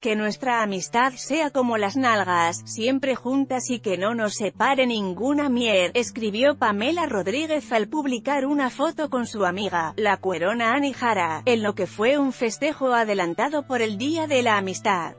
Que nuestra amistad sea como las nalgas, siempre juntas y que no nos separe ninguna mier, escribió Pamela Rodríguez al publicar una foto con su amiga, la cuerona Anijara, en lo que fue un festejo adelantado por el Día de la Amistad.